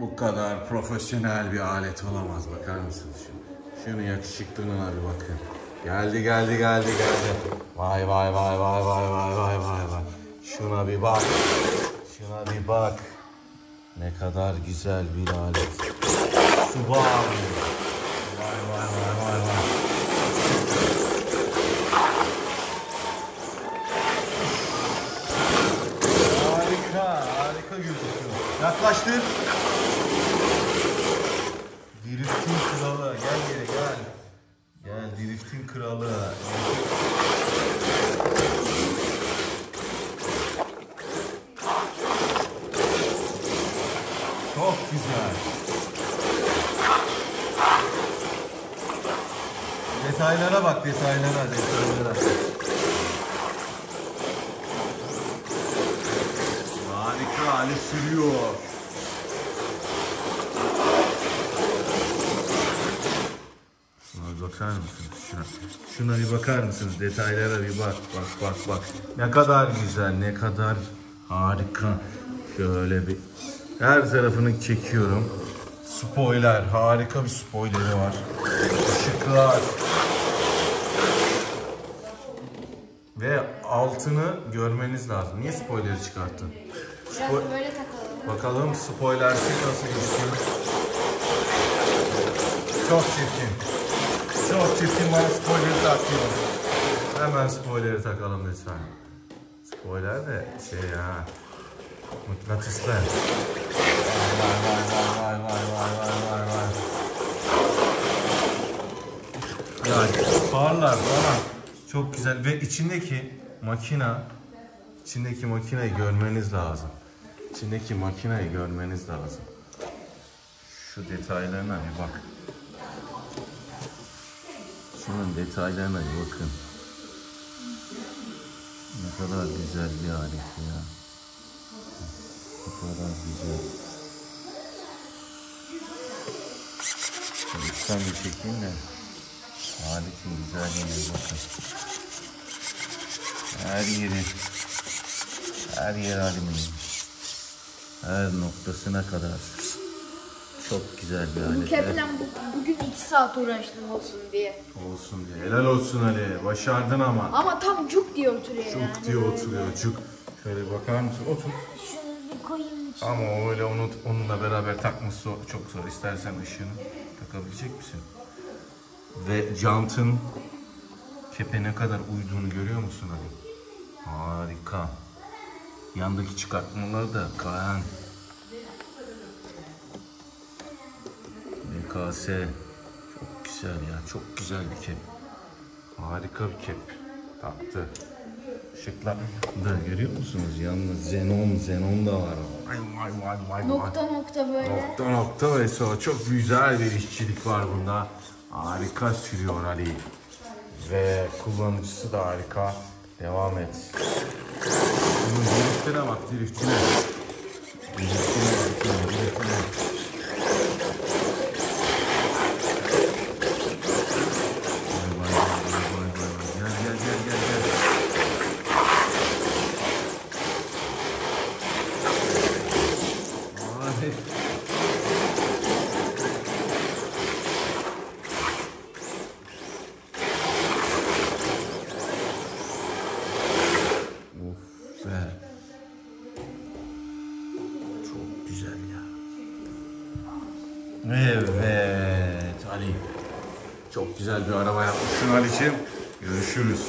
Bu kadar profesyonel bir alet olamaz. Bakar mısınız şunu? Şunun yakışıklılığına bir bakın. Geldi geldi geldi geldi. Vay vay vay vay vay vay vay vay vay. Şuna bir bak. Şuna bir bak. Ne kadar güzel bir alet. Su bağlıyor. Vay vay vay vay vay. Harika, harika gözüküyor. Yaklaştır. Detaylara bak detaylara, detaylara. Harika Ali sürüyor. Bakar mısınız? Şuna, şuna bir bakar mısınız? Detaylara bir bak, bak, bak, bak. Ne kadar güzel, ne kadar harika. Şöyle bir her tarafını çekiyorum. Spoiler, harika bir spoileri var. Işıklar. Ve altını görmeniz lazım. Niye spoileri çıkarttın? Biraz böyle takalım. Bakalım spoilersiz nasıl gözüküyor. Çok çirkin. Çok çirkin bana spoileri takıyor. Hemen spoileri takalım lütfen. Spoiler de şey ya. Mıknatıslı. Vay vay vay vay vay vay vay vay vay. Yani parlar falan. Çok güzel ve içindeki makina içindeki makineyi görmeniz lazım. İçindeki makineyi görmeniz lazım. Şu detaylarına bir bak. Şunun detaylarına bir bakın. Ne kadar güzel bir alet ya. Ne kadar güzel. Üstten bir çekeyim de. Aletin güzelliğine bakın. Her yeri. Her yer alüminyum. Her noktasına kadar. Çok güzel bir alet. Keplen bu, bugün 2 saat uğraştım olsun diye. Olsun diye. Helal olsun Ali. Başardın ama. Ama tam cuk diye oturuyor yani. Çok diye oturuyor. Cuk. Şöyle bakar mısın? Otur. Şunu. Ama o öyle onu, onunla beraber takması çok zor. İstersen ışığını takabilecek misin? Ve jantın kepe ne kadar uyduğunu görüyor musun Ali? Harika. Yandaki çıkartmaları da Kaan. BKS. Çok güzel ya. Çok güzel bir kep. Harika bir kep. Taktı. Işıklar da görüyor musunuz? Yalnız xenon, xenon da var. Vay vay vay vay vay. Nokta nokta böyle. Nokta nokta ve sonra çok güzel bir işçilik var bunda. Harika sürüyor Ali. Ve kullanıcısı da harika. Devam et. Bunun driftine bak driftine. Driftine driftine driftine. Vay vay vay vay vay vay. Gel gel gel gel gel. Vay. Of be. Çok güzel ya. Evet Ali. Çok güzel bir araba yapmışsın Ali'ciğim. Görüşürüz.